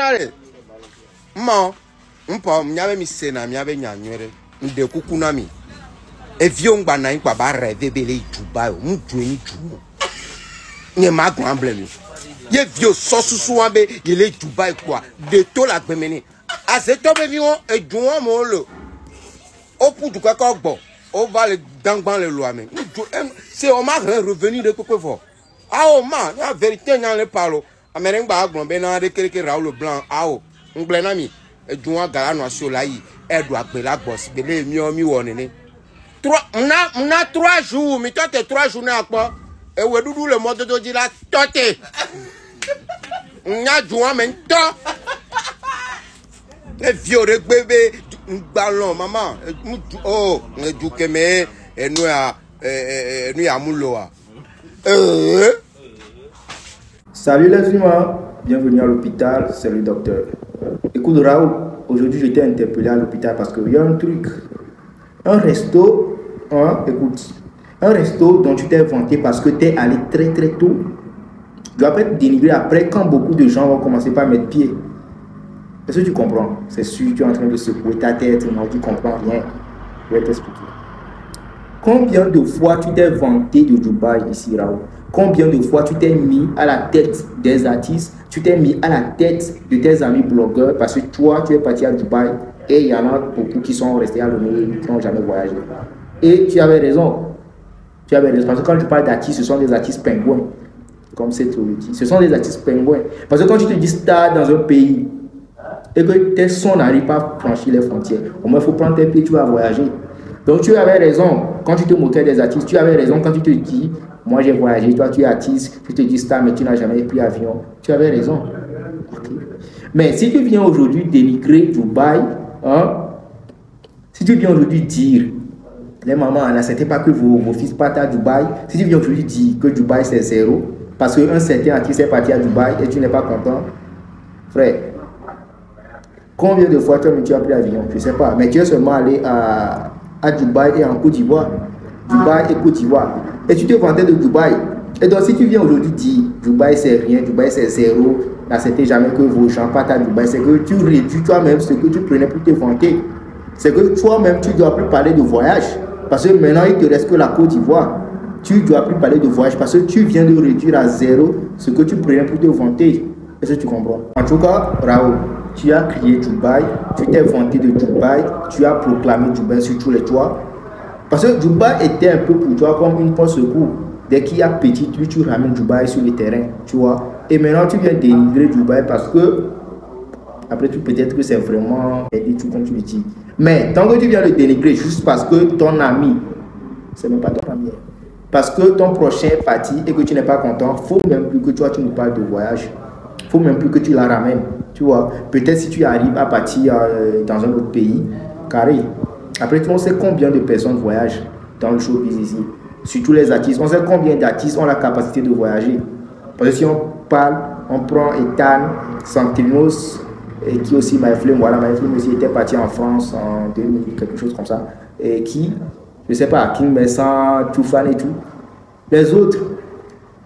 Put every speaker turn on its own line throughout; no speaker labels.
Nare. Mma, mpa mnyabe mi se na mnyabe nyanywere. Nde kuku na nkwa ba reve bele Dubai. Mdu ni jumo. Nye ma gramble mi. Ye vio so susu be yele. De to la gbe meni. Ase to be vi won ejun won mo lo. O pu du koko gbo. O va le dangban le lo ame. C'est on m'a revenu de pepe fort. Ah oh man, la vérité n'en le ame ɖe ŋgba agblɔ be na ɖe kereke rawo le blan awo ŋgblɛ na mi edua gala nɔ asi o la yi eɖo agbe la gbɔ si gbele miɔ mi wɔ nene. Muna muna trois jours mi tɔ te trois jours na kpɔ ewɔ ɖuɖu le mɔdodo dzi la tɔ te nya dua me ŋutɔ ne viwo ɖe gbe be ŋgbalɔ mama ŋdu o ŋdu kɛmɛ enu ya e, e, e, enu ya mu lo wa.
Salut les humains, bienvenue à l'hôpital, c'est le docteur. Écoute Raoul, aujourd'hui j'étais interpellé à l'hôpital parce qu'il y a un truc, un resto, hein, écoute, un resto dont tu t'es vanté parce que tu es allé très très tôt. Tu vas pas être dénigré après quand beaucoup de gens vont commencer par mettre pied. Est-ce que tu comprends? C'est sûr, tu es en train de secouer ta tête, non, tu comprends rien. Je vais t'expliquer. Combien de fois tu t'es vanté de Dubaï ici, Raoul? Combien de fois tu t'es mis à la tête des artistes Tu t'es mis à la tête de tes amis blogueurs parce que toi, tu es parti à Dubaï et il y en a beaucoup qui sont restés à Lomé, qui n'ont jamais voyagé. Et tu avais raison. Tu avais raison. Parce que quand tu parles d'artistes, ce sont des artistes pingouins. Comme c'est tout dit. Ce sont des artistes pingouins. Parce que quand tu te dis star dans un pays et que tes sons n'arrivent pas à franchir les frontières, au moins il faut prendre tes pieds, tu vas voyager. Donc tu avais raison quand tu te moquais des artistes, tu avais raison quand tu te dis, moi j'ai voyagé, toi tu es artiste, tu te dis star, mais tu n'as jamais pris avion. Tu avais raison. Mais si tu viens aujourd'hui dénigrer Dubaï, hein, si tu viens aujourd'hui dire, les mamans, n'acceptez pas que vos, fils partent à Dubaï, si tu viens aujourd'hui dire que Dubaï c'est zéro, parce qu'un certain artiste est parti à Dubaï et tu n'es pas content, frère, Combien de fois as, tu as pris l'avion? Je ne sais pas. Mais tu es seulement allé à, à Dubaï et en Côte d'Ivoire. Dubaï et Côte d'Ivoire. Et tu te vantais de Dubaï. Et donc, si tu viens aujourd'hui dire Dubaï c'est rien, Dubaï c'est zéro, n'acceptez jamais que vos gens partent à Dubaï, c'est que tu réduis toi-même ce que tu prenais pour te vanter. C'est que toi-même, tu dois plus parler de voyage. Parce que maintenant, il te reste que la Côte d'Ivoire. Tu dois plus parler de voyage parce que tu viens de réduire à zéro ce que tu prenais pour te vanter. Est-ce que tu comprends? En tout cas, Raoul, tu as crié Dubaï, tu t'es vanté de Dubaï, tu as proclamé Dubaï sur tous les toits. Parce que Dubaï était un peu pour toi comme une poste secours. Dès qu'il y a petit, tu, tu ramènes Dubaï sur le terrain, tu vois. Et maintenant, tu viens dénigrer Dubaï parce que, après tout, peut-être que c'est vraiment aider tout comme tu le dis. Mais tant que tu viens le dénigrer juste parce que ton ami, c'est même pas ton ami, parce que ton prochain est parti et que tu n'es pas content, faut même plus que toi, tu nous parles de voyage. faut même plus que tu la ramènes. Peut-être si tu arrives à partir euh, dans un autre pays, carré. Après on sait combien de personnes voyagent dans le showbiz ici. Surtout les artistes. On sait combien d'artistes ont la capacité de voyager. Parce que si on parle, on prend Ethan, Santinos, et qui aussi Maïflem, voilà, Maïflem aussi était parti en France en 2000, quelque chose comme ça. Et qui, je sais pas, King Messan, Toufan et tout. Les autres,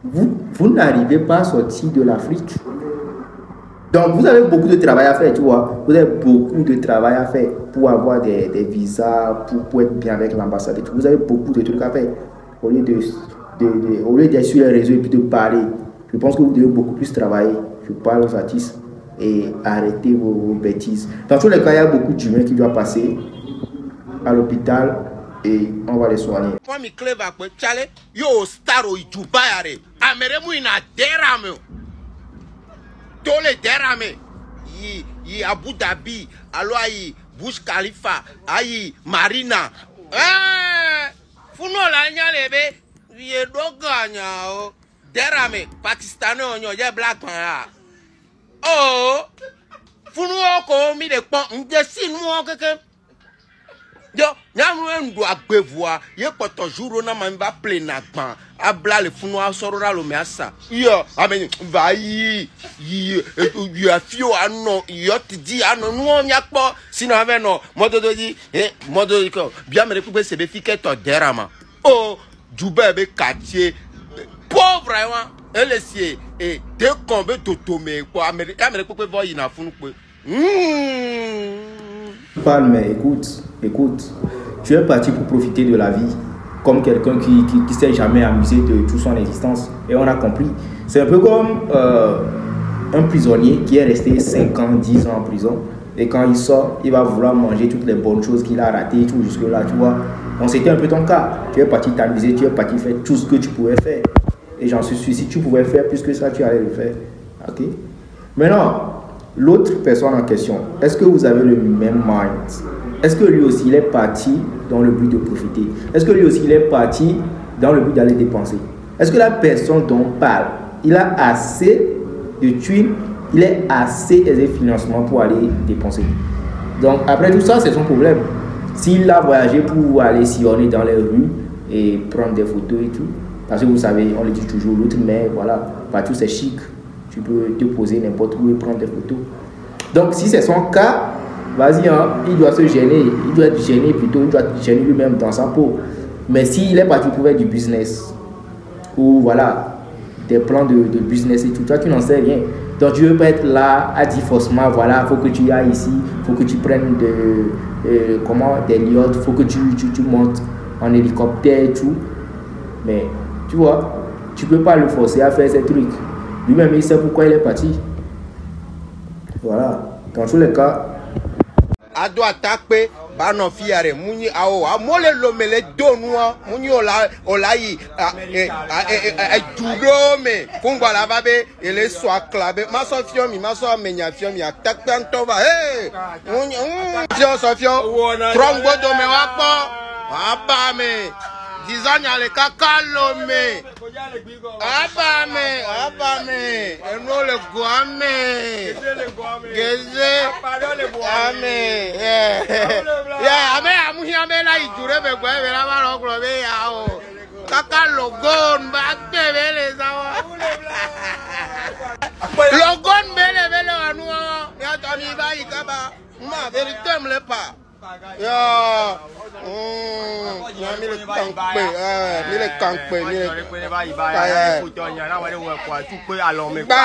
vous, vous n'arrivez pas à sortir de l'Afrique. Donc, vous avez beaucoup de travail à faire, tu vois. Vous avez beaucoup de travail à faire pour avoir des, visas, pour, être bien avec l'ambassade. Vous avez beaucoup de trucs à faire. Au lieu d'être sur les réseaux et de parler, je pense que vous devez beaucoup plus travailler. Je parle aux artistes et arrêter vos, vos bêtises. Dans tous les cas, il y a beaucoup d'humains qui doivent passer à l'hôpital et on va les soigner.
tó lè dẹ́ramẹ̀ yìí yìí Abu Dhabi alo ayi Burj Khalifa ayi Marina. Ẹẹ funu ọ̀la nya le be. Yìí dọ́gọ̀ ànyà o. Dẹ́ramẹ̀ Pakistan náà yàn jẹ́ black man ha ooo oh, funu ọkọ̀ mi lè pọ́n. Ǹjẹ́ sínú ọ kékeré yɔ nyanu eŋdu agbevua ye kpɔtɔ zuro na ma mi va ple na gbã abla le funu asɔrɔ ɖa lome asa. Yɔ ame va yi yi yi afi wo anɔ yɔ tidi anɔ nuwɔ miakpɔ sinɔ ave nɔ mɔdodo dzi e mɔdodo kɔ biame ɖe kpekpe sebe fi ke tɔ dɛra ma. O dubɛ be katie pauvre wa ele si e de kɔn be toto me kpɔ ame ɖe kpekpe vɔ yina funu kpe. Mm.
parle, mais écoute, écoute. Tu es parti pour profiter de la vie, comme quelqu'un qui qui, qui s'est jamais amusé de toute son existence. Et on a compris. C'est un peu comme euh, un prisonnier qui est resté 5 ans, 10 ans en prison. Et quand il sort, il va vouloir manger toutes les bonnes choses qu'il a ratées, tout jusque-là, tu vois. Donc c'était un peu ton cas. Tu es parti t'amuser, tu es parti faire tout ce que tu pouvais faire. Et j'en suis sûr, si tu pouvais faire plus que ça, tu allais le faire. Ok? Maintenant, l'autre personne en question, est-ce que vous avez le même mind? Est-ce que lui aussi, il est parti dans le but de profiter? Est-ce que lui aussi, il est parti dans le but d'aller dépenser? Est-ce que la personne dont on parle, il a assez de thunes, il est assez aisé financement pour aller dépenser? Donc, après tout ça, c'est son problème. S'il a voyagé pour aller sillonner dans les rues et prendre des photos et tout, parce que vous savez, on le dit toujours, l'autre mais voilà, partout c'est chic. Tu peux te poser n'importe où et prendre des photos. Donc, si c'est son cas, vas-y, hein, il doit se gêner. Il doit être gêné plutôt, il doit être gêné lui-même dans sa peau. Mais s'il est parti pour faire du business, ou voilà, des plans de, business et tout, toi, tu n'en sais rien. Donc, tu ne veux pas être là à dire forcément, voilà, il faut que tu ailles ici, il faut que tu prennes de, euh, comment, des yachts, il faut que tu, tu, tu montes en hélicoptère et tout. Mais, tu vois, tu ne peux pas le forcer à faire ces trucs. Lui-même, il sait pourquoi il est parti. Voilà. Dans tous les cas,
ado fia mu nyi awo mu nyi yi me va be ele akla be ma mi ma amenya mi atakpe va mu nyi me wa me dizanya le kaka lo me aba me aba me enuwo le goa me geze ame yɛ ame amuhia be la yi du ɖe megbe ebe la va lɔ gblɔ be ya o kaka logon ba gbe be le za wa logon be le be le wa nu wa ya tɔ ni ba yi kaba. Ma verite mu le pa mílẹ̀ kànpé mílẹ̀ kànpé mílẹ̀ kànpé.
báyìí báyìí kò jọ yàrá wẹ̀rẹ̀ wẹ̀ kó àtúpé àlọ́ mi
pa.